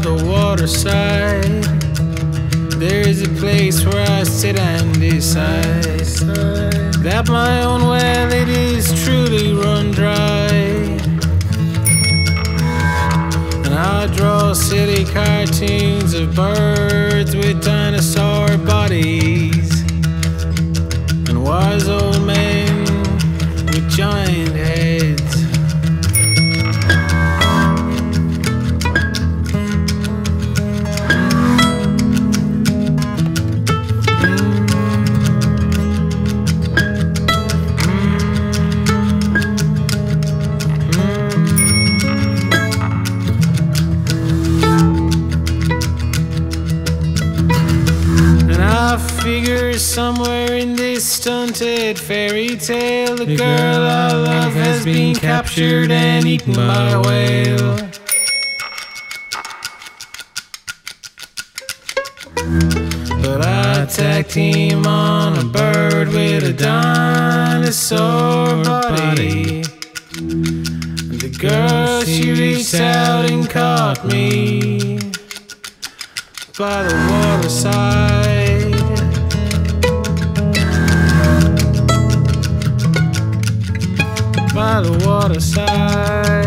waterside. There is a place where I sit and decide that my own well it is truly run dry. And I draw city cartoons of birds figure somewhere in this stunted fairy tale, the girl I love has been captured and eaten by a whale. But I tag team on a bird with a dinosaur body. And the girl, she reached out and caught me by the waterside. By the waterside.